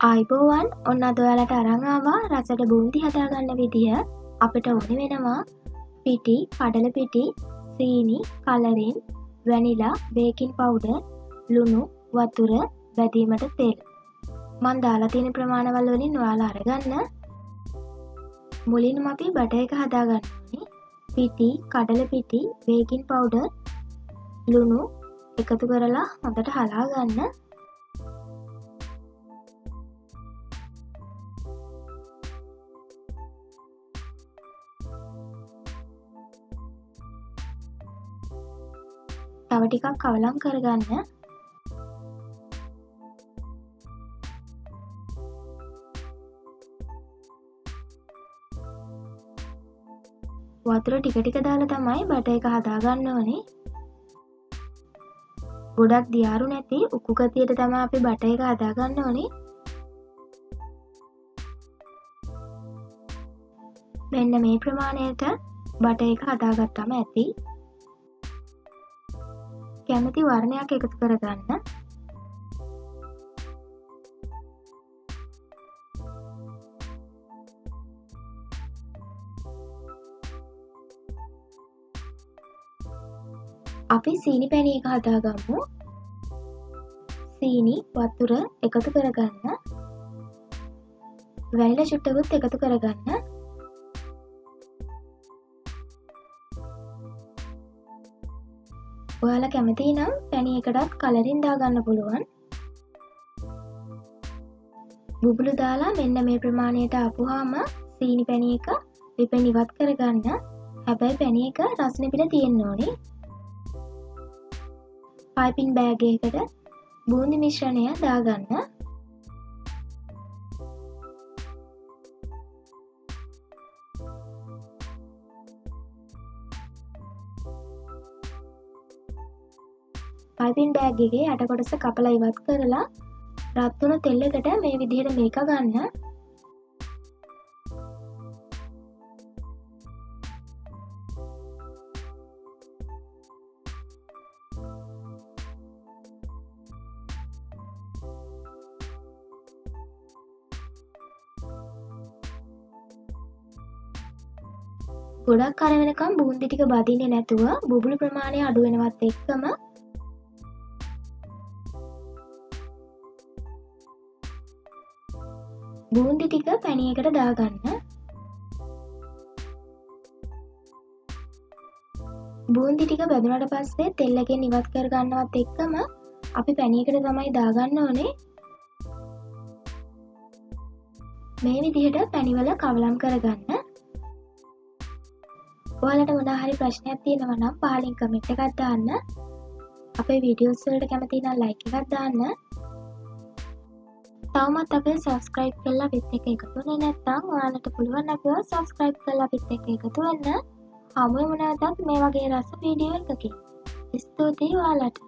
අයිබෝවන් ඔන්න අදොයාලට අරංආවා රසට බූන්දි හදාගන්න විදිහ අපිට ඕන වෙනවා පිටි කඩල පිටි සීනි කලරින් වැනිලා බේකින් පවුඩ ලුණු වතුර බැදීමට තෙල්. මන් දාලා තියෙන ප්‍රමාණවල් වලින් ඔයාලා අරගන්න. මුලින්ම අපි බට එක හදාගන්නේ පිටි කඩල පිටි බේකින් පවුඩ ලුණු එකතු කරලා හොඳට හලා තව ටිකක් කවලම් කරගන්න. වතුර ටික ටික දාලා තමයි බට එක හදාගන්න ඕනේ. ගොඩක් දියාරු නැති උක්කු ගතියට තම අපි බට එක හදාගන්න ඕනේ. මෙන්න මේ ප්‍රමාණයට බට එක හදාගත්තම ඇති. කැමති වර්ණයක් එකතු කරගන්න. අපි සීනි පැණි එක හදාගම්මු සීනි වතුර එකතු කරගන්න. වැල්ල චුට්ටකුත් එකතු කරගන්න. ඔයාල කැමති නම් පැණි එකටත් කලරින් දාගන්න පුළුවන්. බුබුලු දාලා මෙන්න මේ ප්‍රමාණයට අපුහාම සීනි පැණි එක විපෙන් ඉවත් කරගන්න. හැබැයි පැණි එක රස්න පිට තියෙන්න ඕනේ. පයිපින් බෑගයකට බූන්දි මිශ්‍රණය දාගන්න. පයිපින් බෑග්ගේ යට කොටස කපලා ඉවත් කරලා රත්වුණු තෙල්ලකට මේ විදිහට මේක ගන්න. ගොඩක් කරවෙනකම් බූන්දි ටික බදින්නේ නැතුව බුබුලු ප්‍රමාණය අඩුවෙනවත් එක්කම බූන්දි ටික පැණියකට දාගන්න. බූන්දි ටික බැදුනට පස්සේ තෙල්ලගෙන් ඉවත් කරගන්නවත් එක්කම අපි පැණියකට තමයි දාගන්න ඕනේ. මේ විදිහට පැණිවල කවලම් කරගන්න. ඔයාලට මොනාහරි ප්‍රශ්නයක් තියෙනවා නම් පහලින් කමෙන්ට් එකක් දාන්න. අපේ වීඩියෝස් වලට කැමති නම් ලයික් එකක් දාන්න. තවමත් අපේ සබස්ක්‍රයිබ් කරලා පිත් එක එකතු වෙන්නේ නැත්නම් ඔයාලට පුළුවන් අපිව සබස්ක්‍රයිබ් කරලා පිත් එක එකතු වෙන්න හමුවෙමු නැවතත් මේ වගේ රස වීඩියෝ එකකින්. ස්තුතියි ඔයාලට.